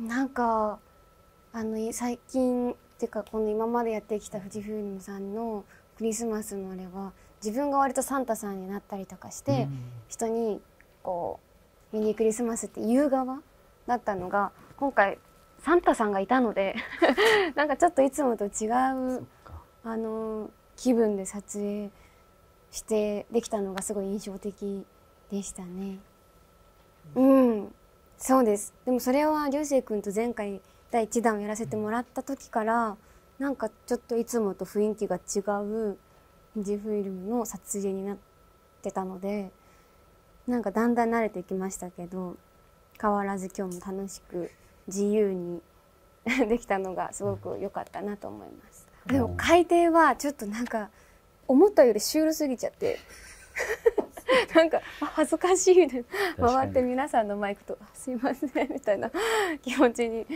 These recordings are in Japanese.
なんかあの最近っていうかこの今までやってきた富士フイルムさんのクリスマスのあれは自分が割とサンタさんになったりとかして、人にこうミニクリスマスって言う側だったのが今回サンタさんがいたので なんかちょっといつもと違うあの気分で撮影してできたのがすごい印象的でしたね。うん、そうです。でもそれは流星君と前回第1弾をやらせてもらった時からなんかちょっといつもと雰囲気が違う富士フイルムの撮影になってたのでなんかだんだん慣れてきましたけど変わらず今日も楽しく自由に できたのがすごく良かったなと思います。でも海底はちょっとなんか思ったよりシュールすぎちゃって なんか恥ずかしいで回って皆さんのマイクと「すいません」みたいな 気持ちに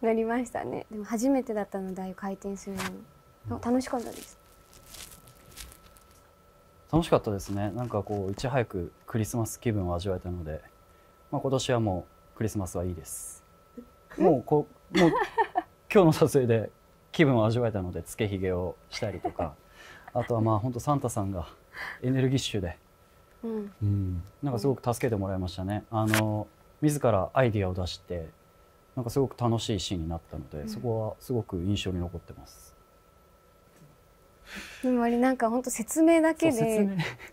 なりましたね。でも初めてだったのでああいう回転するの。楽しかったです。楽しかったですね。なんかこういち早くクリスマス気分を味わえたので、まあ、今年はもうクリスマスはいいです。もうこもう今日の撮影で気分を味わえたのでつけひげをしたりとか。あとはまあ本当サンタさんがエネルギッシュで、うん、うん、なんかすごく助けてもらいましたね。あの自らアイディアを出してなんかすごく楽しいシーンになったので、うん、そこはすごく印象に残ってます。でもあれなんか本当説明だけで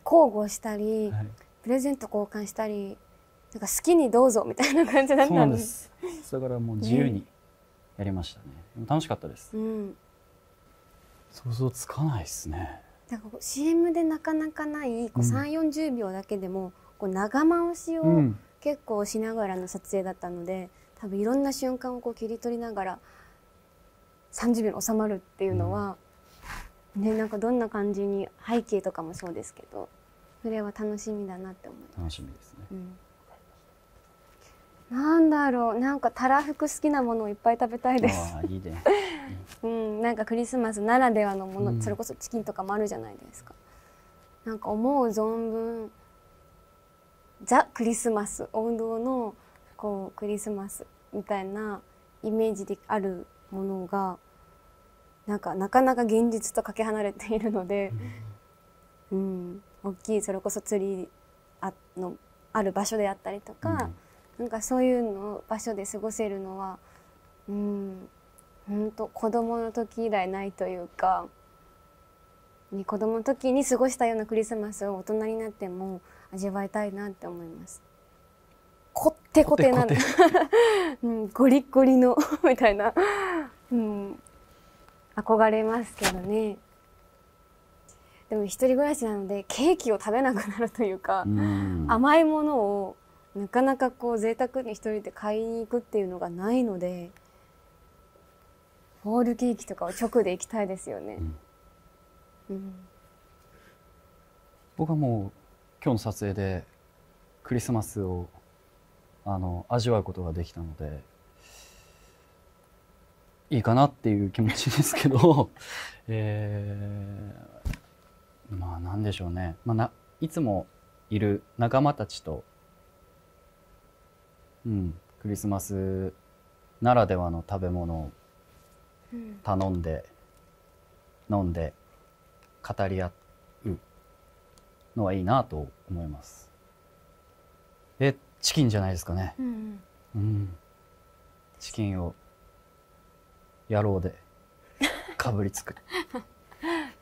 交互したり、はい、プレゼント交換したりなんか好きにどうぞみたいな感じだったんです。だからもう自由にやりましたね。ね楽しかったです。うん想像つかないですね。だから CM でなかなかないこう3 4 0秒だけでもこう長回しを結構しながらの撮影だったので、多分いろんな瞬間をこう切り取りながら30秒に収まるっていうのは、うん、ねなんかどんな感じに背景とかもそうですけどそれは楽しみだなって思います。楽しみですね。うんなんだろうなんかたらふく好きなものをいっぱい食べたいです。いいね。うん、なんかクリスマスならではのもの、うん、それこそチキンとかもあるじゃないですか。なんか思う存分ザ・クリスマス王道のこうクリスマスみたいなイメージであるものがなんかなかなか現実とかけ離れているので、うん、大きいそれこそツリーあのある場所であったりとか。うんなんかそういうの場所で過ごせるのはうん本当子供の時以来ないというか、ね、子供の時に過ごしたようなクリスマスを大人になっても味わいたいなって思います。こってこてなの、うん、ゴリゴリの みたいな、うん、憧れますけどね。でも一人暮らしなのでケーキを食べなくなるというか甘いものをなかなかこう贅沢に一人で買いに行くっていうのがないのでホールケーキとかを直で行きたいですよね。うん、うん、僕はもう今日の撮影でクリスマスをあの味わうことができたのでいいかなっていう気持ちですけど、えー、まあなんでしょうね、まあ、ないつもいる仲間たちとうん、クリスマスならではの食べ物を頼んで、うん、飲んで語り合うのはいいなと思います。でチキンじゃないですかね。うん、うん、チキンを野郎で かぶりつく。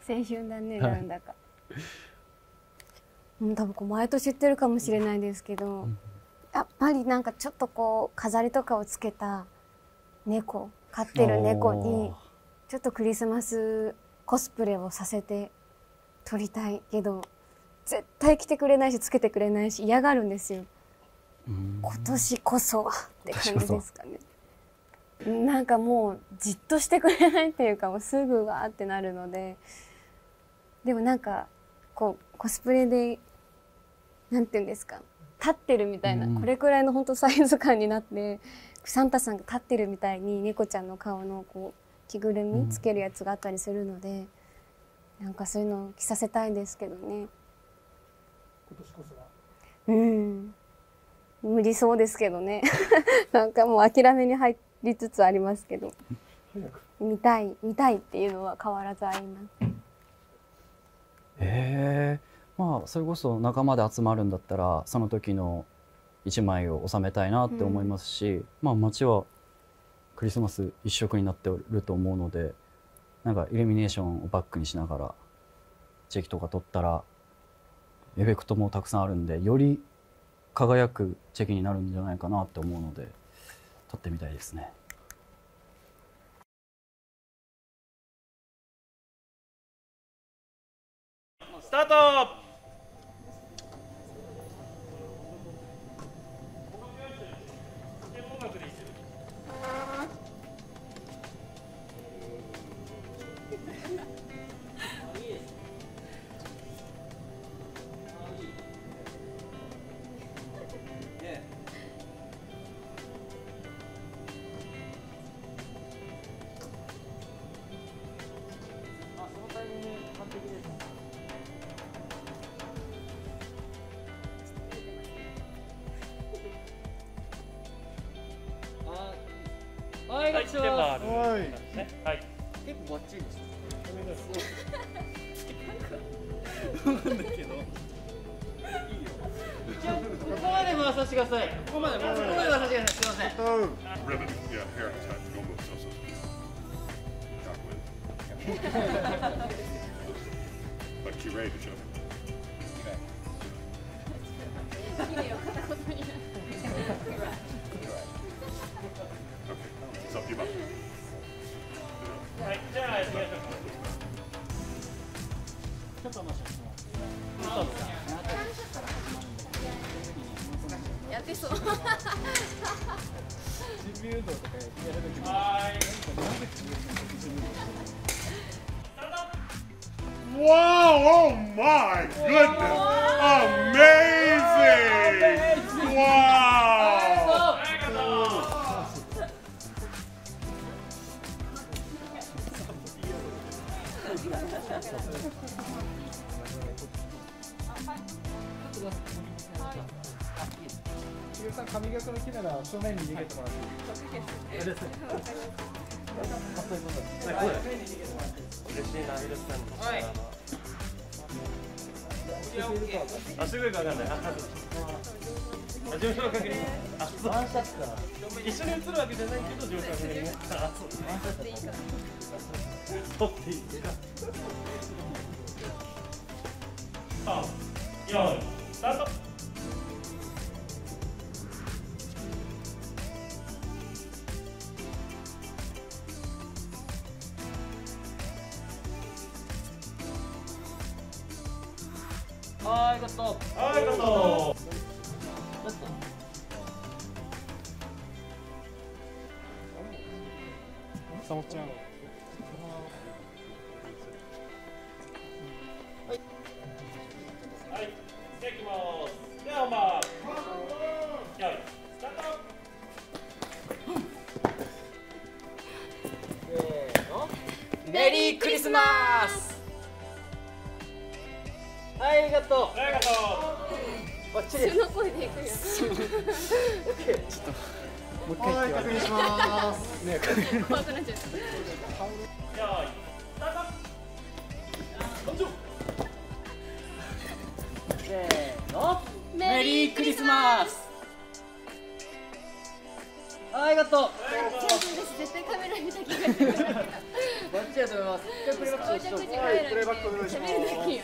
青春だね、なんだか。うん、多分毎年言ってるかもしれないですけど、うんやっぱりなんかちょっとこう飾りとかをつけた猫飼ってる猫にちょっとクリスマスコスプレをさせて撮りたいけど絶対来てくれないしつけてくれないし嫌がるんですよ。今年こそはって感じですかね。なんかもうじっとしてくれないっていうかもうすぐわーってなるのででもなんかこうコスプレでなんて言うんですか立ってるみたいな、うん、これくらいの本当サイズ感になってサンタさんが立ってるみたいに猫ちゃんの顔のこう着ぐるみつけるやつがあったりするので、うん、なんかそういうのを着させたいですけどね。今年こそは。うん。無理そうですけどね。なんかもう諦めに入りつつありますけど。見たい見たいっていうのは変わらずあります。ええまあそれこそ仲間で集まるんだったらその時の一枚を収めたいなって思いますし、まあ街はクリスマス一色になってると思うのでなんかイルミネーションをバックにしながらチェキとか撮ったらエフェクトもたくさんあるんでより輝くチェキになるんじゃないかなって思うので撮ってみたいですね。スタートはい、はい、でもあるはい。結構バッチリです。一応ここまで回させてください。ここまで、回させてください。すみません。Ribbon, yeah, haircut, como so, so. But curate each other. Okay, Wow, oh my goodness! Amazing! Wow! ありがとう。ひげさん髪型の木なら正面に逃げてもらっていい？ですか。嬉しい。な、ヒロさんに。はい。あ、すごい。かわかんない。あ、あ事務所の確認。あ、そう。ワンシャット一緒に映るわけじゃないけど、事務所の確認。あ、そう。あ、四、スタート。はい、カット。はい、どうぞ。さもちゃん。はい、じゃきます。では本番。よい、スタート。せーの。メリークリスマス。はい、ありがとありがとう。バッチリ。その声でいくよ。はい、確認します。ね、怖くなっちゃう。う。よい、スタート。せーの。メリークリスマス。はい、ありがとう。絶対カメラ見た気がする。バッチリだと思います。一回プレイバックしよう到着時カメラ見てプレイバックお願いします大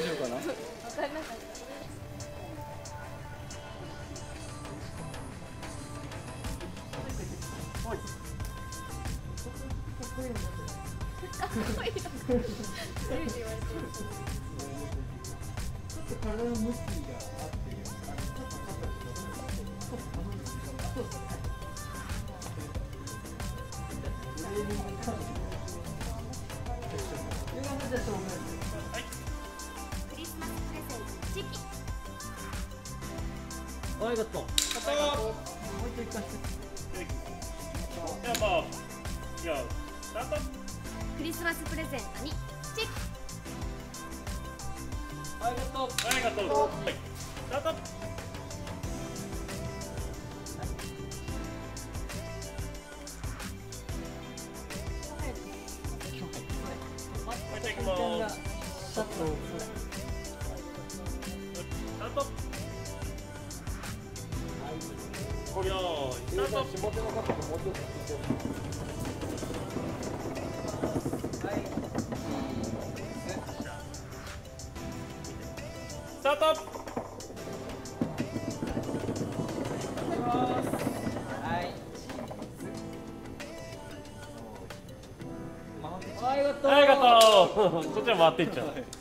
丈夫かな？イバットカトもう。一回やばい。やスタートクリスマスプレゼントにチェックありがとトありがとトはい。スタートちょっと。ありがとう。ありがとう。そっちは回っていっちゃう